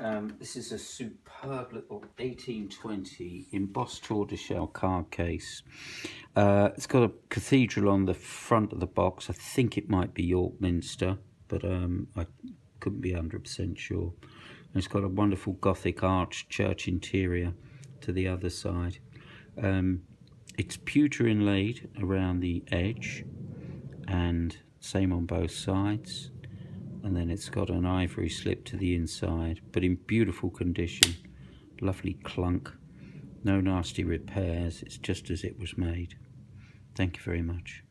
Um, this is a superb little 1820 embossed tortoiseshell card case. Uh, it's got a cathedral on the front of the box. I think it might be York Minster, but um, I couldn't be 100% sure. And it's got a wonderful Gothic arch church interior to the other side. Um, it's pewter inlaid around the edge and same on both sides and then it's got an ivory slip to the inside but in beautiful condition. Lovely clunk. No nasty repairs. It's just as it was made. Thank you very much